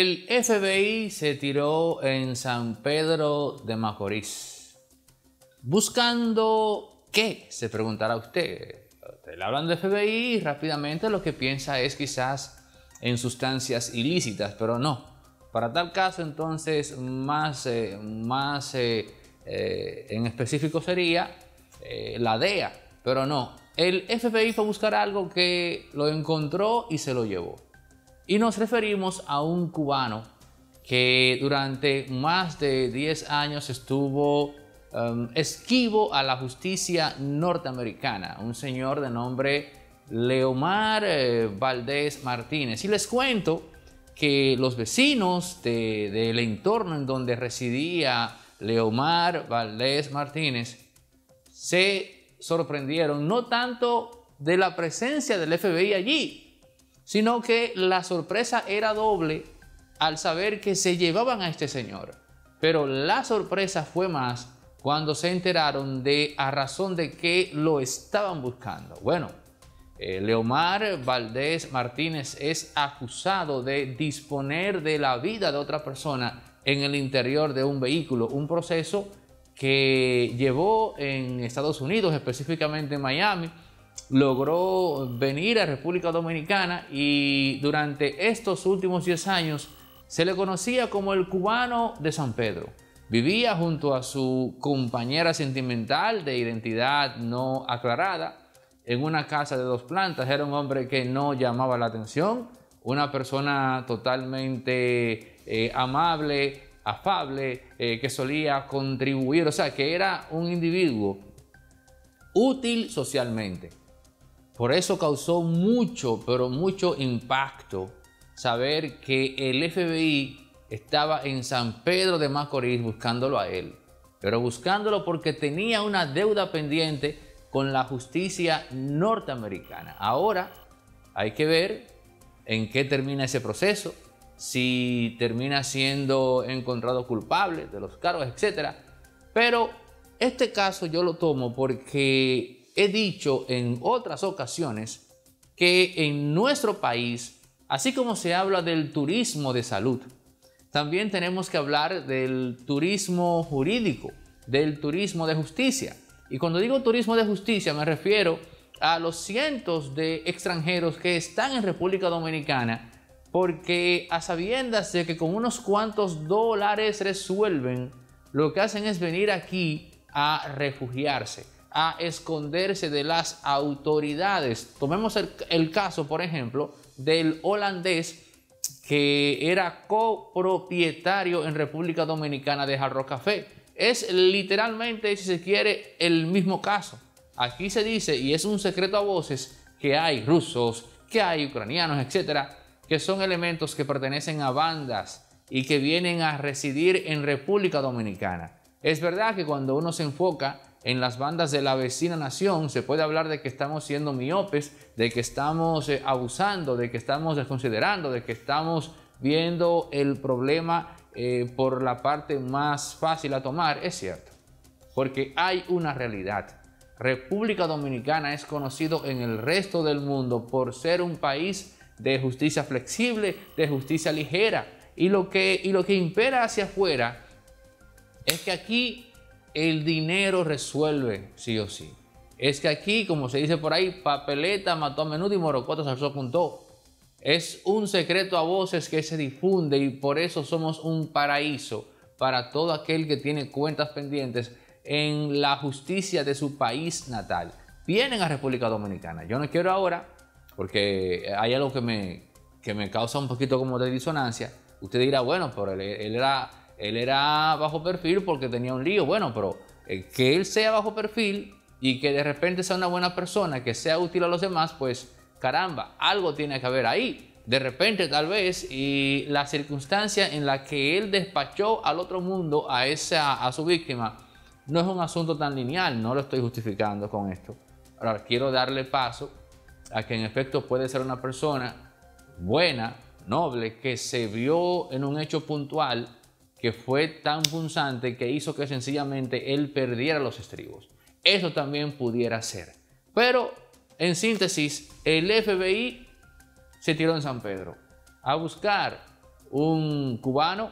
El FBI se tiró en San Pedro de Macorís. ¿Buscando qué? Se preguntará usted. Le hablan de FBI rápidamente lo que piensa es quizás en sustancias ilícitas, pero no. Para tal caso, entonces, más, eh, más eh, eh, en específico sería la DEA, pero no. El FBI fue a buscar algo que lo encontró y se lo llevó. Y nos referimos a un cubano que durante más de 10 años estuvo um, esquivo a la justicia norteamericana, un señor de nombre Leomar eh, Valdés Martínez. Y les cuento que los vecinos del entorno en donde residía Leomar Valdés Martínez se sorprendieron no tanto de la presencia del FBI allí, sino que la sorpresa era doble al saber que se llevaban a este señor. Pero la sorpresa fue más cuando se enteraron de a razón de que lo estaban buscando. Bueno, eh, Leomar Valdés Martínez es acusado de disponer de la vida de otra persona en el interior de un vehículo, un proceso que llevó en Estados Unidos, específicamente en Miami, logró venir a República Dominicana y durante estos últimos 10 años se le conocía como el cubano de San Pedro. Vivía junto a su compañera sentimental de identidad no aclarada en una casa de dos plantas. Era un hombre que no llamaba la atención, una persona totalmente eh, amable, afable, eh, que solía contribuir, o sea, que era un individuo útil socialmente. Por eso causó mucho, pero mucho impacto saber que el FBI estaba en San Pedro de Macorís buscándolo a él. Pero buscándolo porque tenía una deuda pendiente con la justicia norteamericana. Ahora hay que ver en qué termina ese proceso, si termina siendo encontrado culpable de los cargos, etc. Pero este caso yo lo tomo porque he dicho en otras ocasiones que en nuestro país, así como se habla del turismo de salud, también tenemos que hablar del turismo jurídico, del turismo de justicia. Y cuando digo turismo de justicia me refiero a los cientos de extranjeros que están en República Dominicana porque a sabiendas de que con unos cuantos dólares resuelven, lo que hacen es venir aquí a refugiarse a esconderse de las autoridades. Tomemos el, caso, por ejemplo, del holandés que era copropietario en República Dominicana de Jarro Café. Es literalmente, si se quiere, el mismo caso. Aquí se dice, y es un secreto a voces, que hay rusos, que hay ucranianos, etcétera, que son elementos que pertenecen a bandas y que vienen a residir en República Dominicana. Es verdad que cuando uno se enfoca en las bandas de la vecina nación, se puede hablar de que estamos siendo miopes, de que estamos eh, abusando, de que estamos desconsiderando, de que estamos viendo el problema eh, por la parte más fácil a tomar, es cierto, porque hay una realidad. República Dominicana es conocido en el resto del mundo por ser un país de justicia flexible, de justicia ligera, y lo que, y lo que impera hacia afuera es que aquí el dinero resuelve sí o sí. Es que aquí, como se dice por ahí, papeleta mató a menudo y morocota se alzó. Es un secreto a voces que se difunde y por eso somos un paraíso para todo aquel que tiene cuentas pendientes en la justicia de su país natal. Vienen a República Dominicana. Yo no quiero ahora, porque hay algo que me, que me causa un poquito como de disonancia. Usted dirá, bueno, pero él era él era bajo perfil porque tenía un lío. Bueno, pero eh, que él sea bajo perfil y que de repente sea una buena persona, que sea útil a los demás, pues caramba, algo tiene que haber ahí. De repente tal vez y la circunstancia en la que él despachó al otro mundo a, esa, a su víctima no es un asunto tan lineal, no lo estoy justificando con esto. Ahora quiero darle paso a que en efecto puede ser una persona buena, noble, que se vio en un hecho puntual que fue tan punzante que hizo que sencillamente él perdiera los estribos. Eso también pudiera ser. Pero, en síntesis, el FBI se tiró en San Pedro a buscar un cubano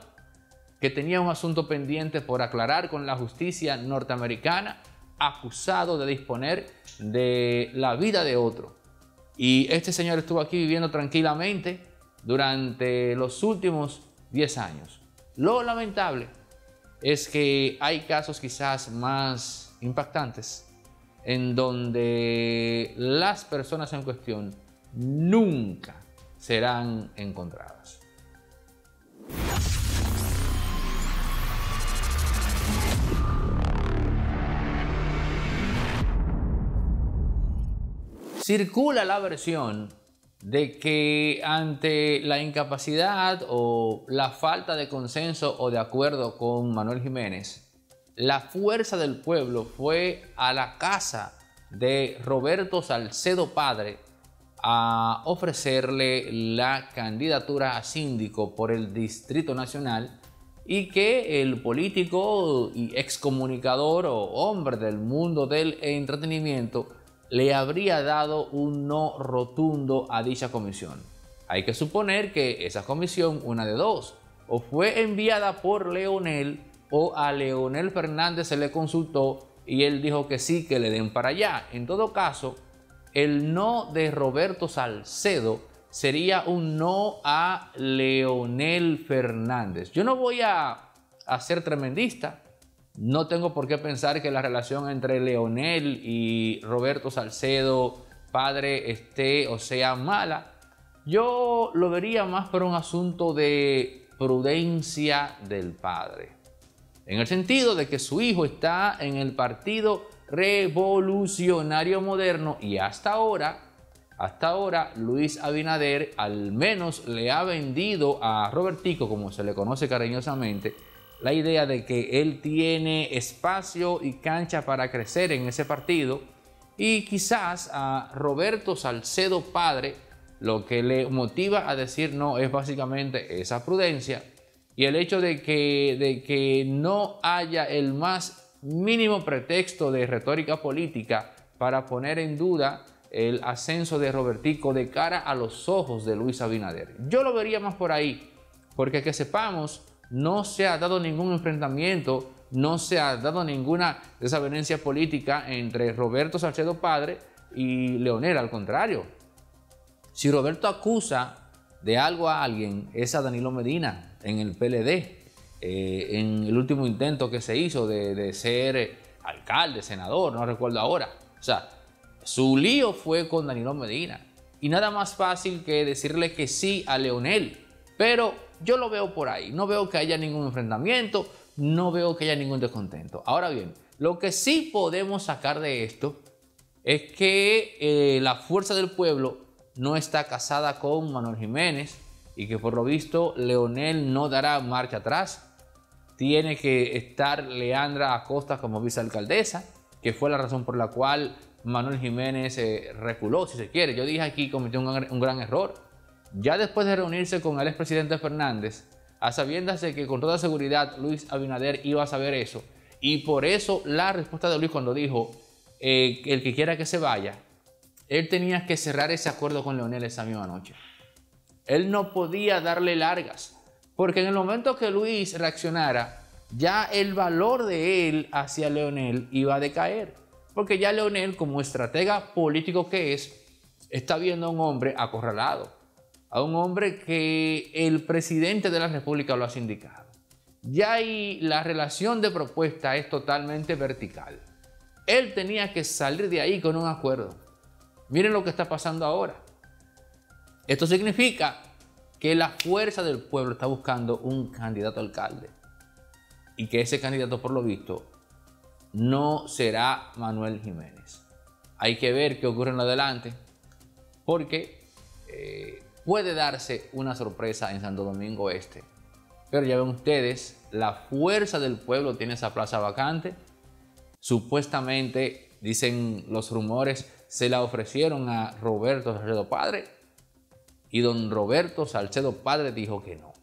que tenía un asunto pendiente por aclarar con la justicia norteamericana, acusado de disponer de la vida de otro. Y este señor estuvo aquí viviendo tranquilamente durante los últimos 10 años. Lo lamentable es que hay casos quizás más impactantes en donde las personas en cuestión nunca serán encontradas. Circula la versión de que ante la incapacidad o la falta de consenso o de acuerdo con Manuel Jiménez, la fuerza del pueblo fue a la casa de Roberto Salcedo Padre a ofrecerle la candidatura a síndico por el Distrito Nacional y que el político y excomunicador o hombre del mundo del entretenimiento le habría dado un no rotundo a dicha comisión. Hay que suponer que esa comisión, una de dos, o fue enviada por Leonel o a Leonel Fernández se le consultó y él dijo que sí, que le den para allá. En todo caso, el no de Roberto Salcedo sería un no a Leonel Fernández. Yo no voy a, a ser tremendista, no tengo por qué pensar que la relación entre Leonel y Roberto Salcedo, padre, esté o sea mala. Yo lo vería más por un asunto de prudencia del padre. En el sentido de que su hijo está en el Partido Revolucionario Moderno y hasta ahora, hasta ahora Luis Abinader al menos le ha vendido a Robertico, como se le conoce cariñosamente, la idea de que él tiene espacio y cancha para crecer en ese partido y quizás a Roberto Salcedo padre lo que le motiva a decir no es básicamente esa prudencia y el hecho de que, de que no haya el más mínimo pretexto de retórica política para poner en duda el ascenso de Robertico de cara a los ojos de Luis Abinader. Yo lo vería más por ahí, porque que sepamos no se ha dado ningún enfrentamiento, no se ha dado ninguna desavenencia política entre Roberto Salcedo Padre y Leonel, al contrario. Si Roberto acusa de algo a alguien, es a Danilo Medina en el PLD, eh, en el último intento que se hizo de, de ser alcalde, senador, no recuerdo ahora. O sea, su lío fue con Danilo Medina. Y nada más fácil que decirle que sí a Leonel. Pero yo lo veo por ahí. No veo que haya ningún enfrentamiento, no veo que haya ningún descontento. Ahora bien, lo que sí podemos sacar de esto es que eh, la fuerza del pueblo no está casada con Manuel Jiménez y que por lo visto Leonel no dará marcha atrás. Tiene que estar Leandra Acosta como vicealcaldesa, que fue la razón por la cual Manuel Jiménez eh, reculó, si se quiere. Yo dije aquí cometió un gran error ya después de reunirse con el expresidente Fernández, a sabiendas de que con toda seguridad Luis Abinader iba a saber eso, y por eso la respuesta de Luis cuando dijo eh, el que quiera que se vaya, él tenía que cerrar ese acuerdo con Leonel esa misma noche. Él no podía darle largas, porque en el momento que Luis reaccionara, ya el valor de él hacia Leonel iba a decaer, porque ya Leonel, como estratega político que es, está viendo a un hombre acorralado a un hombre que el presidente de la República lo ha indicado. Ya ahí la relación de propuesta es totalmente vertical. Él tenía que salir de ahí con un acuerdo. Miren lo que está pasando ahora. Esto significa que la fuerza del pueblo está buscando un candidato alcalde y que ese candidato, por lo visto, no será Manuel Jiménez. Hay que ver qué ocurre en adelante, porque eh, puede darse una sorpresa en Santo Domingo Este. Pero ya ven ustedes, la fuerza del pueblo tiene esa plaza vacante. Supuestamente, dicen los rumores, se la ofrecieron a Roberto Salcedo Padre y don Roberto Salcedo Padre dijo que no.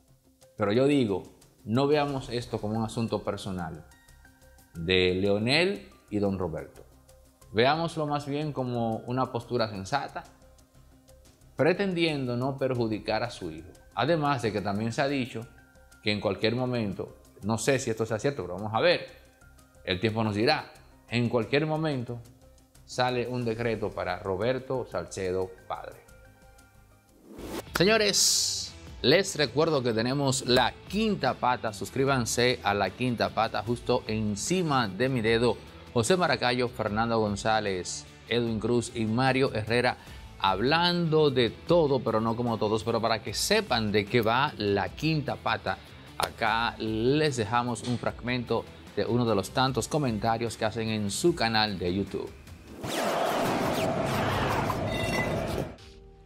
Pero yo digo, no veamos esto como un asunto personal de Leonel y don Roberto. Veámoslo más bien como una postura sensata pretendiendo no perjudicar a su hijo. Además de que también se ha dicho que en cualquier momento, no sé si esto sea cierto, pero vamos a ver, el tiempo nos dirá, en cualquier momento sale un decreto para Roberto Salcedo Padre. Señores, les recuerdo que tenemos la quinta pata. Suscríbanse a la quinta pata justo encima de mi dedo. José Maracayo, Fernando González, Edwin Cruz y Mario Herrera hablando de todo, pero no como todos, pero para que sepan de qué va la quinta pata, acá les dejamos un fragmento de uno de los tantos comentarios que hacen en su canal de YouTube.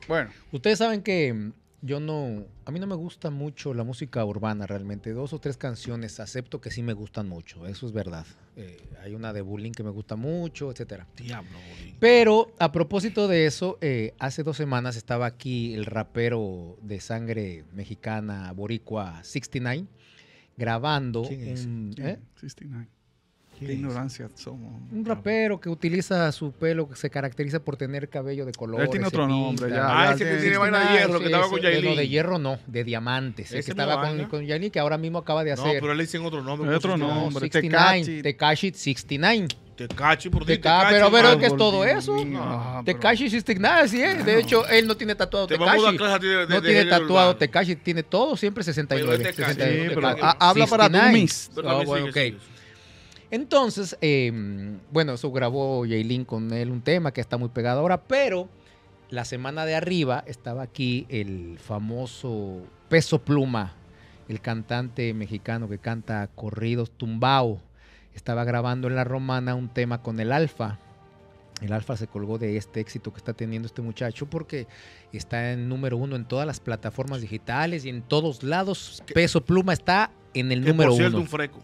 Bueno, ustedes saben que yo no, a mí no me gusta mucho la música urbana realmente. Dos o tres canciones acepto que sí me gustan mucho, eso es verdad. Eh, hay una de Bullying que me gusta mucho, etcétera. Diablo, Pero a propósito de eso, eh, hace dos semanas estaba aquí el rapero de sangre mexicana, boricua 69, grabando ¿Quién es? ¿eh? 69. Qué ignorancia somos. un rapero que utiliza su pelo, que se caracteriza por tener cabello de color. Él tiene otro nombre, ya. Ah, ese que tiene vaina de hierro, que estaba con No, de Yailin. hierro no, de diamantes. El Ese que no estaba con, con Yailin, que ahora mismo acaba de No, hacer. pero él le dicen otro nombre. Es otro ¿cómo se llama? nombre. 69, Tekashi. Tekashi 69. Tecachi, por Tecachi, pero pero que es todo eso. Ah, pero- Tekashi 69, sí es. De hecho, él no tiene tatuado Te vamos a dar Tekashi. clase a ti de- de- No de tiene tatuado. Tekashi, tiene todo, siempre 69. Pero es Tekashi. 69, Sí, pero Tekashi. ha- habla para 69. dummies. Pero Ah, bueno, ok. Entonces, eh, bueno, eso grabó Yailin con él un tema que está muy pegado ahora, pero la semana de arriba estaba aquí el famoso Peso Pluma, el cantante mexicano que canta corridos tumbao. Estaba grabando en La Romana un tema con el Alfa. El Alfa se colgó de este éxito que está teniendo este muchacho porque está en número uno en todas las plataformas digitales y en todos lados. Peso Pluma está en el Que número por cierto, uno. un freco.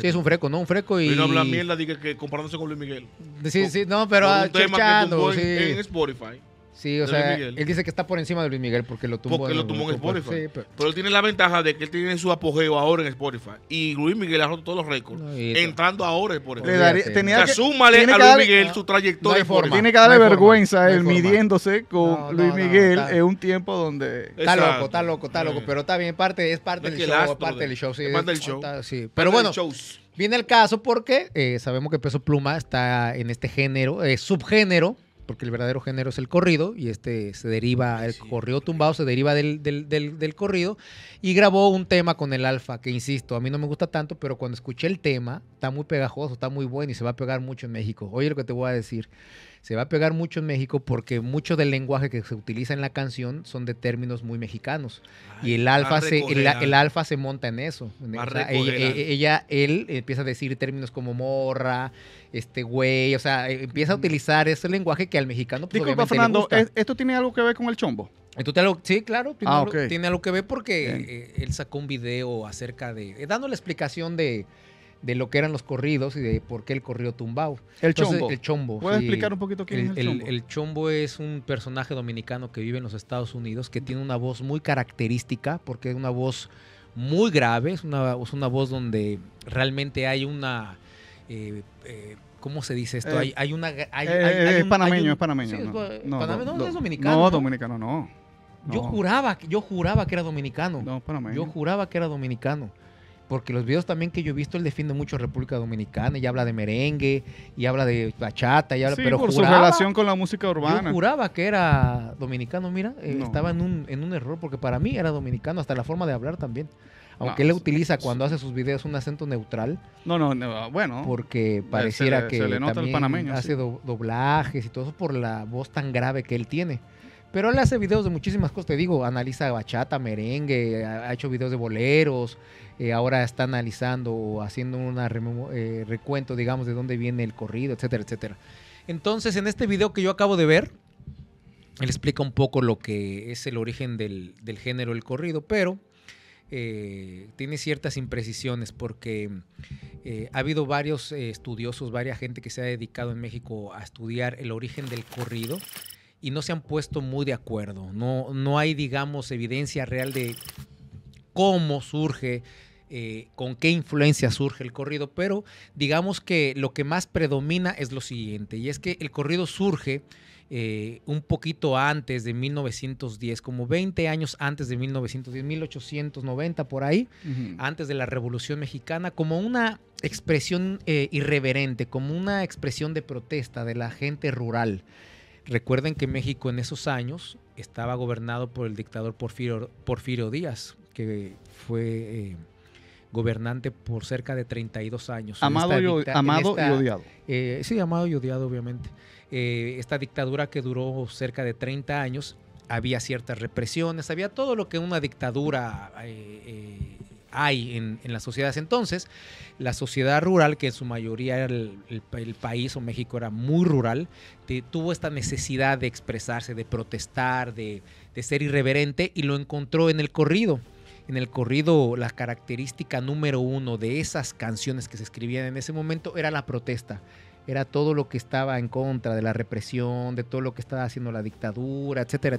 Sí, es un freco, ¿no? Un freco y... Y no habla mierda diga que comparándose con Luis Miguel. Sí, sí, no, pero Por ah, un tema que tumbó en, sí. en Spotify. Sí, o sea, Miguel. él dice que está por encima de Luis Miguel porque lo tumbó. Porque lo tumbó en Spotify. Sí, pero- Pero él tiene la ventaja de que él tiene su apogeo ahora en Spotify. Y Luis Miguel ha roto todos los récords. No, entrando ahora en Spotify. Le daría- tenía o sea, que, súmale tiene a Luis darle- Miguel no, su trayectoria en forma. Tiene que darle No hay forma, vergüenza él midiéndose con Luis no, Miguel está- en un tiempo donde... Está Exacto. loco, está loco, está loco, Eh. pero está bien, parte, es parte del show, es parte de- del show, sí. es parte del show. está- sí. Parte Pero bueno, viene el caso porque eh, sabemos que Peso Pluma está en este género, eh, subgénero, porque el verdadero género es el corrido, y este se deriva, el Sí. corrido tumbado se deriva del, del- del- del corrido, y grabó un tema con el Alfa, que insisto, a mí no me gusta tanto, pero cuando escuché el tema, está muy pegajoso, está muy bueno y se va a pegar mucho en México. Oye lo que te voy a decir, se va a pegar mucho en México porque mucho del lenguaje que se utiliza en la canción son de términos muy mexicanos. Y el alfa, se, el, algo. alfa se monta en eso. Va a O sea, recoger ella, él empieza a decir términos como morra, este güey, o sea, eh, empieza a utilizar ese lenguaje que al mexicano pues, Disculpa, le Fernando, gusta. ¿es- ¿esto tiene algo que ver con el chombo? Entonces, sí, claro, tiene, Ah, algo, tiene algo que ver porque eh, él sacó un video acerca de, eh, dando la explicación de, de lo que eran los corridos y de por qué el corrido tumbao. El Entonces, chombo. El chombo. ¿Puedes sí. explicar un poquito quién El, es el chombo? el chombo es un personaje dominicano que vive en los Estados Unidos, que tiene una voz muy característica, porque es una voz muy grave, es una, es una voz donde realmente hay una... eh, eh, ¿Cómo se dice esto? Eh, hay, hay una... Hay, hay- eh, es panameño, un- es panameño. sí, no, pa- no, panameño, do- no, es do- dominicano. No, ¿no? dominicano no. Yo No. juraba, yo juraba que era dominicano. No, panameño. Yo juraba que era dominicano. Porque los videos también que yo he visto, él defiende mucho a República Dominicana y habla de merengue y habla de bachata y habla, sí, pero por juraba, su relación con la música yo urbana. juraba que era dominicano, mira, eh, No. estaba en un, en un error porque para mí era dominicano, hasta la forma de hablar también. Aunque No, él sí, utiliza cuando hace sus videos un acento neutral, No, no, no, bueno. porque pareciera le- que se le nota el también panameño, hace sí. doblajes y todo eso por la voz tan grave que él tiene. Pero él hace videos de muchísimas cosas, te digo, analiza bachata, merengue, ha hecho videos de boleros, eh, ahora está analizando o haciendo un recuento, digamos, de dónde viene el corrido, etcétera, etcétera. Entonces, en este video que yo acabo de ver, él explica un poco lo que es el origen del, del género el corrido, pero eh, tiene ciertas imprecisiones porque eh, ha habido varios eh, estudiosos, varias gente que se ha dedicado en México a estudiar el origen del corrido y no se han puesto muy de acuerdo. No, no hay, digamos, evidencia real de cómo surge eh, con qué influencia surge el corrido, pero digamos que lo que más predomina es lo siguiente, y es que el corrido surge eh, un poquito antes de 1910, como 20 años antes de 1910, 1890 por ahí, antes de la Revolución Mexicana, como una expresión eh, irreverente, como una expresión de protesta de la gente rural. Recuerden que México en esos años estaba gobernado por el dictador Porfirio, Porfirio Díaz, que fue eh, gobernante por cerca de 32 años. Amado, y, dicta- amado y odiado. eh, sí, amado y odiado, obviamente. Eh, esta dictadura que duró cerca de 30 años, había ciertas represiones, había todo lo que una dictadura eh, hay en, en las sociedades. Entonces, la sociedad rural, que en su mayoría el, el pa- el país o México era muy rural, tuvo esta necesidad de expresarse, de protestar, de, de ser irreverente y lo encontró en el corrido. En el corrido, la característica número uno de esas canciones que se escribían en ese momento era la protesta. Era todo lo que estaba en contra de la represión, de todo lo que estaba haciendo la dictadura, etcétera.